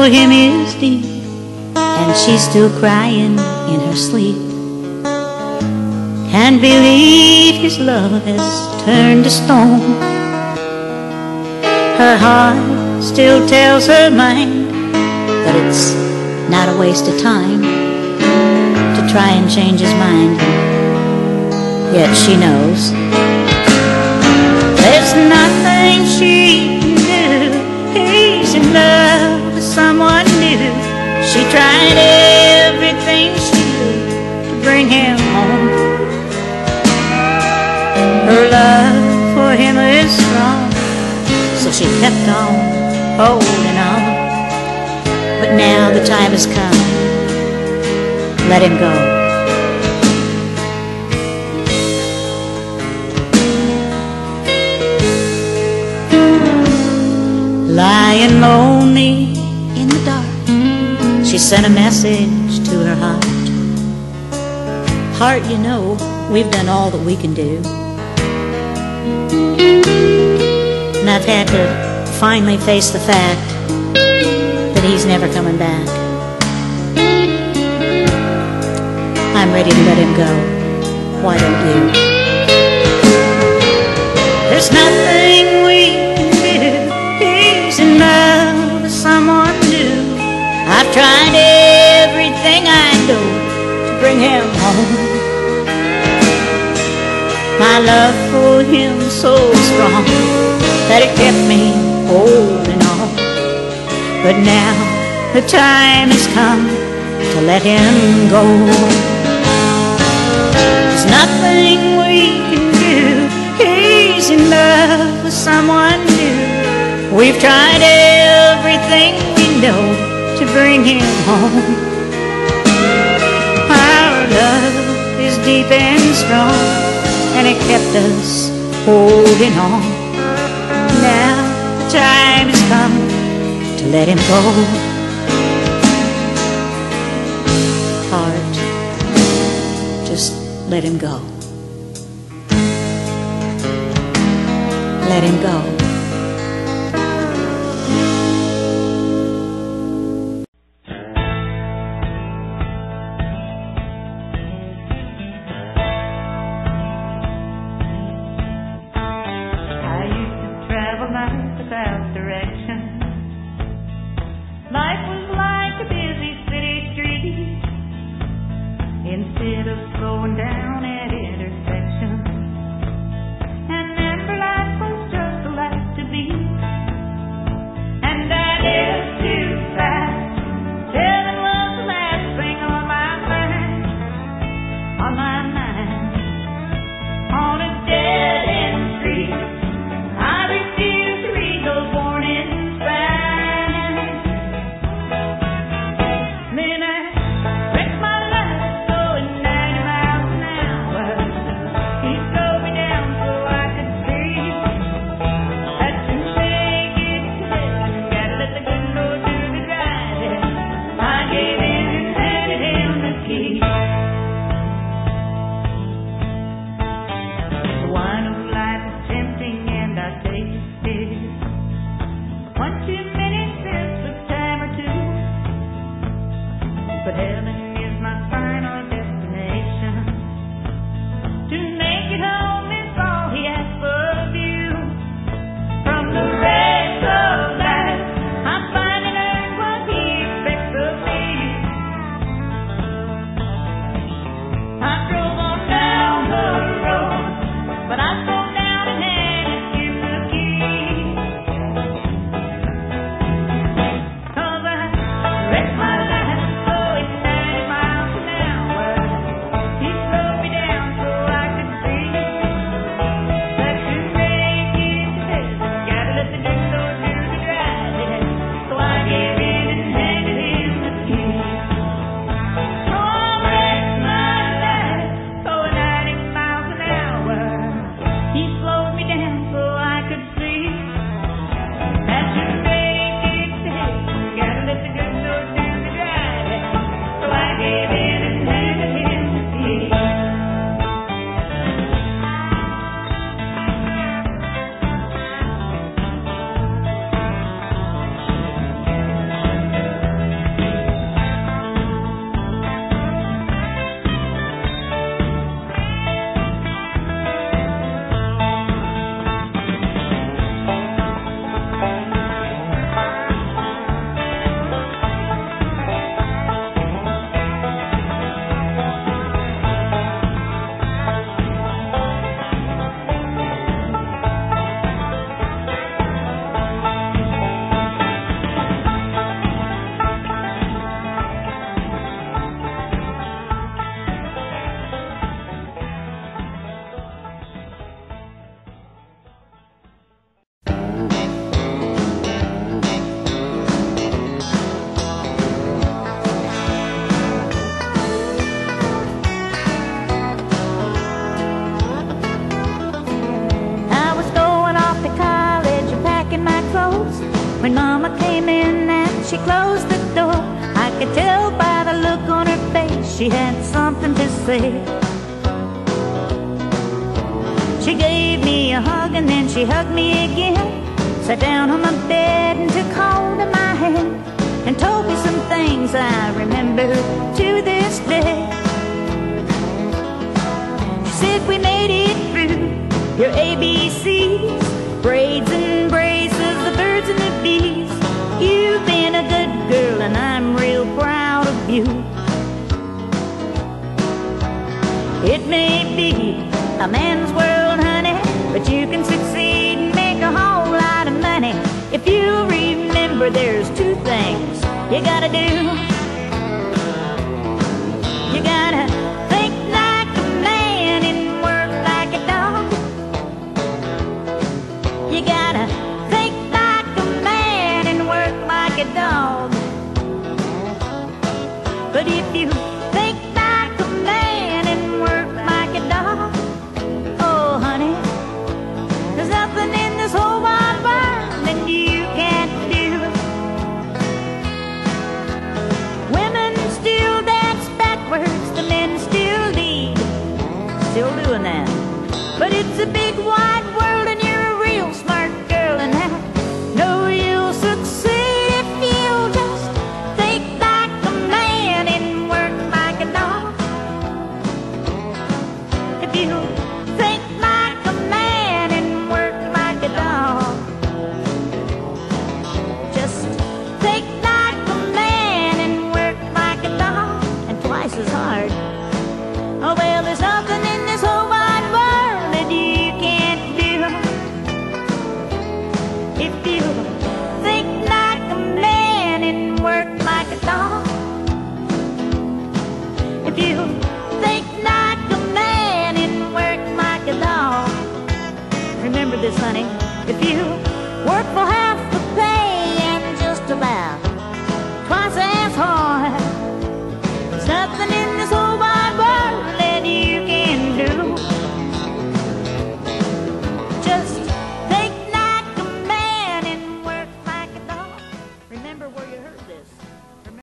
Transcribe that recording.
for him is deep, and she's still crying in her sleep. Can't believe his love has turned to stone. Her heart still tells her mind that it's not a waste of time to try and change his mind. Yet she knows tried everything she could to bring him home. Her love for him is strong, so she kept on holding on. But now the time has come. Let him go. Lying lonely sent a message to her heart. Heart, you know, we've done all that we can do. And I've had to finally face the fact that he's never coming back. I'm ready to let him go. Why don't you? There's nothing we can do. He's in love with someone new. I've tried everything I know to bring him home. My love for him so strong that it kept me holding on. But now the time has come to let him go. There's nothing we can do. He's in love with someone new. We've tried everything we know to bring him home. Our love is deep and strong, and it kept us holding on. Now the time has come to let him go. Heart, just let him go. Let him go. she closed the door, I could tell by the look on her face she had something to say. She gave me a hug and then she hugged me again. Sat down on my bed and took hold of my hand and told me some things I remember to this day. She said we made it through your ABCs, braids and and I'm real proud of you. It may be a man's world. happening.